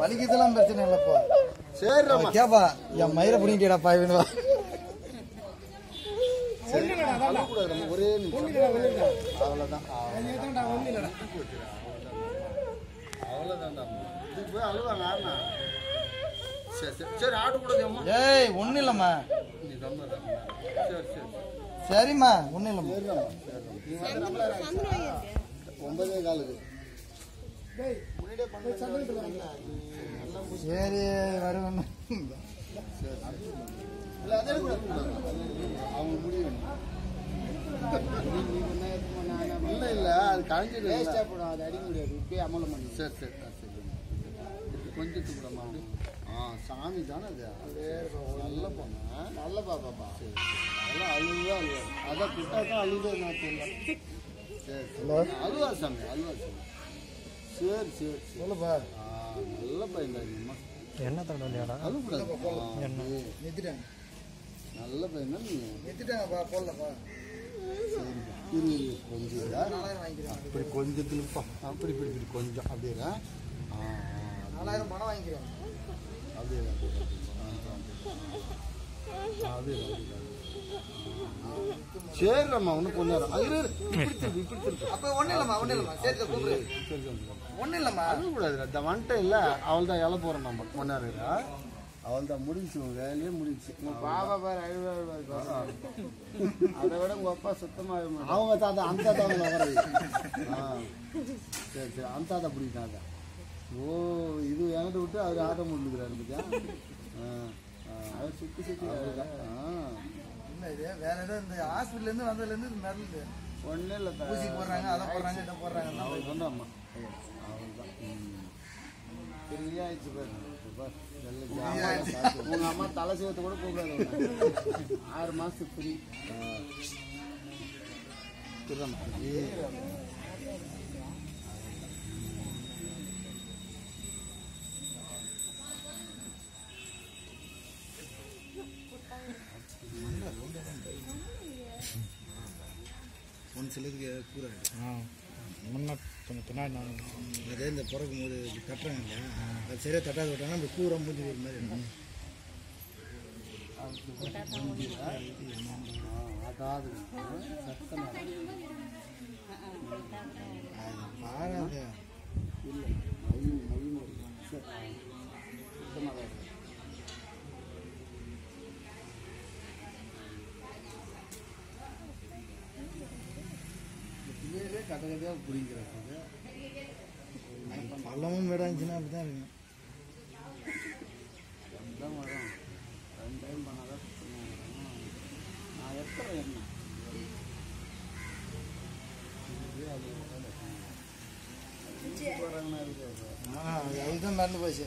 வலிக்கிறதுலாம் பிரச்சனை இல்லப்பா சரி கேப்பா என் மயிரை அழக்கூடாது ரம்மா. ஒரே நிமிஷம். அவ்வளவுதான். அவ்வளவுதான்டா இதுக்கு போய் அழுவாங்க சரி சரி. ஏய் ஒன்றும் இல்லைம்மா. நீ சரி சரி. சரிம்மா ஒன்றும் இல்லைம்மா. சரிம்மா ஒன்பதே காலுக்கு சரி வருவேன் இல்ல அதே அவங்க முடியும் இல்லை இல்ல அது கழிஞ்சது வேஸ்ட்டாக போடும் அது அடிக்க முடியாது இப்பயே அமலம் பண்ணி சரி சரி சரி கொஞ்சம் கூடமா ஆ சாமி தானே அது? நல்ல பொண்ணு. நல்ல பாப்பாப்பா. சரி. அதெல்லாம் அழுவா அழுவா அதான் கிட்டா தான் அழுதே நான் தெரியல. சரி அழுவா சாமி அழுவா சாமி சரி சரி சொல்லுப்பா. நல்ல பையன் தான் என்ன தடவையாடா அழுவக்கூடாது நிறுத்திட்டாங்க நல்ல பையன் தான் நீ. நிறுத்திட்டாங்கப்பா போடலப்பா. கொஞ்சம் இதா. நாலாயிரம் வாங்கிக்கிறேன். அப்படி கொஞ்சத்துலப்பா. அப்படி இப்படி இப்படி கொஞ்சம். ஆ, நாலாயிரம் பணம் வாங்கிக்கிறேன். அப்படியே அப்படியே அப்படியே சரிம்மா ஒன்றும் கொஞ்ச நேரம். அப்போ ஒன்றும் இல்லைம்மா ஒன்றும் இல்லைம்மா. சரி கூப்பிடு. ஒன்றும் இல்லைம்மா. அழுகக்கூடாது இந்த வந்துட்டேன் இல்லை அவள் தான் இலை போகிறோம் நம்ம கொஞ்ச நேரம் இரு. அவள் தான் முடிஞ்சுச்சு உன் வேலையே உங்க பாபா பாரு அழுவா அதை விட உங்க அப்பா சுத்தமாக அவங்க தாத்தா அந்த தாத்தா வர்றது. ஆ. சரி சரி அந்த தாத்தா பிடிக்கிட்டாங்க ஓ இது என்கிட்ட விட்டு அவர் ஆட்டம் முடிக்கிறாரு பத்தியா? ஆ அவர் சுற்றி சுற்றி ஆ. இது. வேற ஏதோ இந்த ஹாஸ்பிட்டல்லேருந்து வந்ததுலேருந்து இது நடந்தது ஒன்றும் இல்லை ஊசி போடுறாங்க அதை போடுறாங்க இதை போடுறாங்க அவள் சொன்னாம்மா அவள்தான் பெரிய ஆயிடுச்சு பாரு. உங்க அம்மா தலை சேர்த்து கூட கூப்பிடாது. ஆறு மாசத்துக்கு ஃப்ரீ. ஒன்று சிலருக்கு கூற ஆ முன்ன கொஞ்சம் பின்னாடி நான் அதே இந்த பிறக்கும் போது தட்டுறாங்க இல்லையா? அது சரியாக தட்டாத விட்டாங்கன்னா இப்படி கூற மூஞ்சி ஒரு மாதிரி இருக்கும். அதாவது இல்லை மயில் மயில் சுத்தமாக இருக்கு. பிள்ளைகளே கதை கதையாக பிடிக்கிறாங்க பள்ளமும் மேடம் இருந்துச்சுன்னா அப்படி தான் இருக்கும் ரெண்டாம் வரும் ரெண்டு டைம் பண்ணாதான் நான் எத்தனை என்ன அதுதான் மறந்து போச்சு.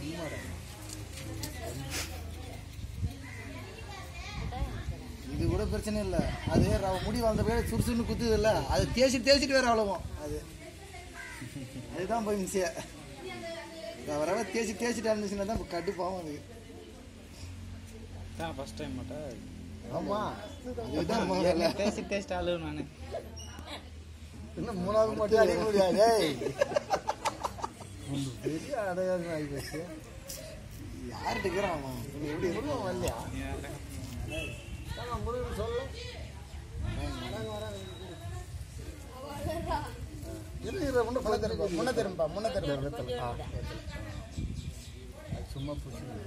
இது பிரச்சனை இல்லை. அது முடி வளர்ந்த பேர் சுறுசுறுன்னு குத்துது இல்லை. அது தேய்ச்சி தேய்ச்சிட்டு வேற அவ்வளவும் அது. அதுதான் போய் மிஸ்ஸே வர வர தேய்ச்சி தேய்ச்சிட்டு இருந்துச்சுன்னா தான் கடுப்பாகும் அது. தான் ஃபஸ்ட் டைம் மட்டும் ஆமாம் இதுதான் முதல்ல. டேஸ்ட் டேஸ்ட் ஆளு நான். இன்னும் மூணாவது மட்டும் அடிக்க முடியாது. பெரிய அடையாளம் ஆகி போச்சு. யார்கிட்ட இருக்கிறான் அவன்? எப்படி? முருகன் வரலையா முருகன் சொல்ல. இரு இரு முன்ன முன்ன திரும்ப முன்ன திரும்ப முன்ன திரும்ப சும்மா புடிச்சு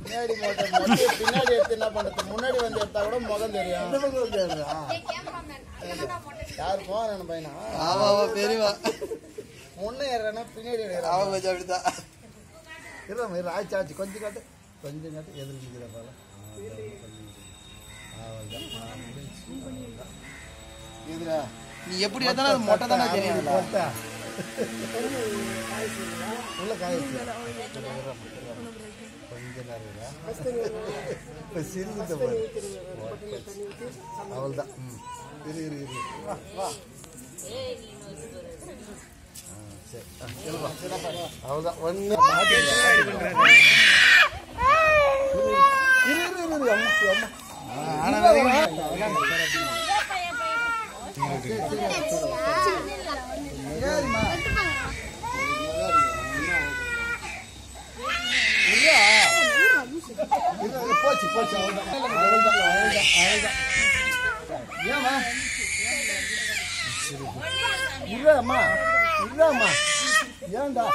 பின்னாடி பின்னாடி எடுத்து என்ன பண்றது? முன்னாடி வந்து எடுத்தா கூட முகம் தெரியும். யார் போவான் பையனா? ஆமா ஆமா பெரியவா முன்ன ஏறனா பின்னாடி ஏறா அவன் கொஞ்சம் அப்படிதான் இருமா இரு ஆச்சு ஆச்சு. கொஞ்சம் காட்டு. கொஞ்சம் காட்டு எதிர் நிற்கிற போல இதுடா நீ எப்படி எடுத்தாலும் அது மொட்டை தானே தெரியும். மொட்டை உள்ள காய. கொஞ்ச நேரம் இரு. இப்ப சிரிக்கிட்ட பாரு. அவள்தான் ம். இரு இரு இரு வா வா ஆ, சரி ஆ, சரி வா. போச்சு போச்சு அவ்வளவுதான் அவ்வளவுதான் அவ்வளவுதான் அவ்வளவுதான் ஏம்மா இல்லம்மா இல்லம்மா ஏண்டா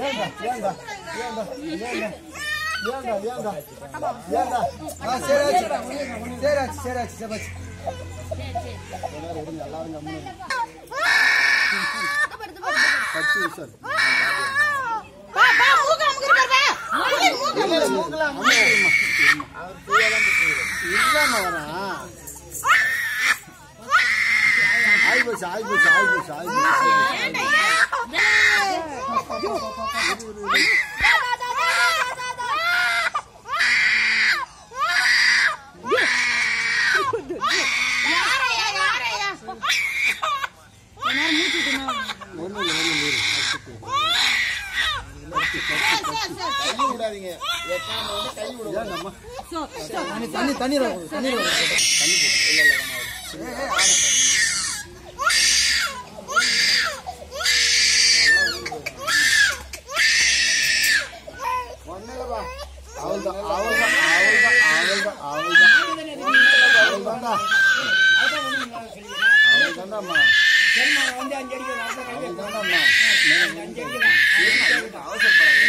ஏண்டா ஏண்டா ஏண்டா ஏண்டா Yanda, yanda. Yanda. Ah, Serati. Serati, Serati, Serati. ஆயிபோச்சு ஆயிபோச்சு ஆயிபோச்சு ஆயிபோச்சு நேரம் மூச்சு விடாதீங்க கை விடாதீங்க தண்ணி தண்ணி தண்ணி தண்ணி இல்ல இல்ல அவள் தான்டா அவள் தான்டா அவள் தான்டாம்மா அவசரப்படாது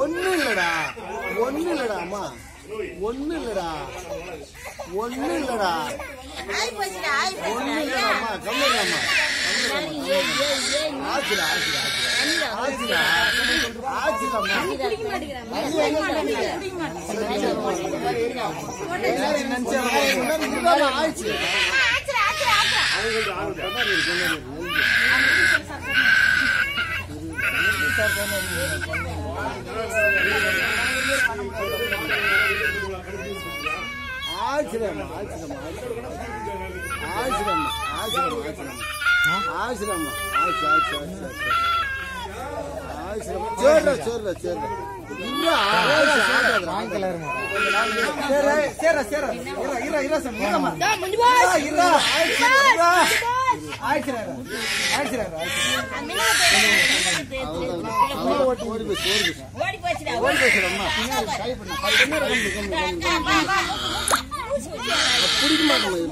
ஒண்ணும் இல்லடா ஒண்ணும் இல்லடா அம்மா. ஒண்ணு இல்லடா ஒண்ணு இல்லடா ஒண்ணு இல்லடாமா கம்மிடாமா ஆச்சுடா ஆச்சுடா. ஆச்சு ஆசிரமம் ஆசிரமம். ஆசிரமம் ஆசிரமம் ஆசிரமம். ஆசிரமம். ஆசிரமம். சேர்ல சேர்ல சேர்ல சேர சேர சேர இரா இரா இரா இரா இரா பிடிக்க மாட்டேங்குது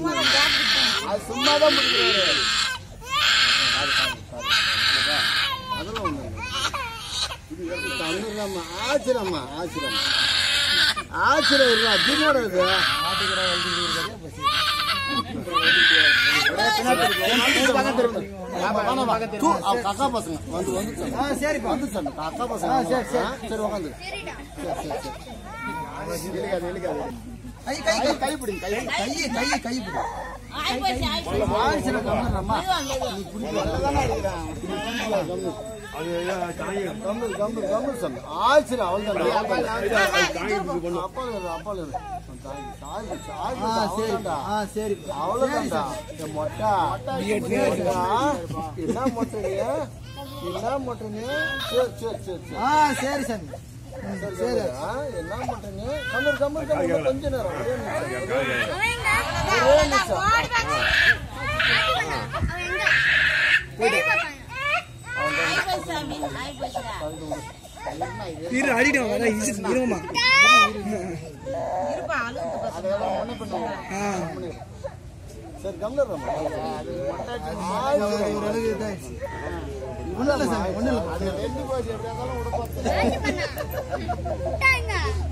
அது சும்மாதான் பிடிக்கிறாரு அதெல்லாம் ஒண்ணு ஆச்சிரம்மா ஆச்சிரம் ஆச்சிரம் இருக்கா அதிகமாக இருக்கு அக்கா பசங்க வந்து வந்து சரிப்பா வந்து சொன்ன அக்கா பசங்க சரி சரி சரி உட்காந்து இழுக்காது இழுக்காது கை கை கை கை பிடிங்க கை கையை கையை கை பிடிங்க ஆச்சு அவள் தான் அப்பா அப்பா அப்பா அவ்வளவுதான்டா மொட்டா. என்ன மொட்டனே என்ன மொட்டனே சரி சரி சரி ஆ சரி சாமி என்ன பண்றீங்க கமர் கமர் கமர் கொஞ்ச நேரம். ஒரே நிமிஷம். ஒரே நிமிஷம். அவன் இரு அடிடும் அதான் இசு இருமா சரி. கம்ல ஒன்றும் இல்லை சாமி ஒன்றும் இல்லை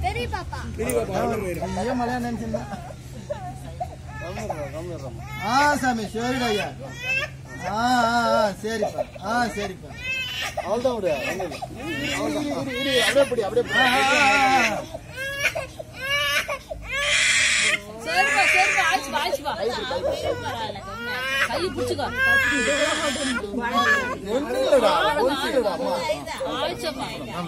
பெரிய பாப்பா ஏன் மலையா நினைச்சிருந்தேன் ஆ சரிப்பா. ஆ சரிப்பா. அவ்வளோதான் விடு அப்படியே அப்படி அப்படியே ஒன்று இல்லடா ஒன்று இல்லடா அம்மா.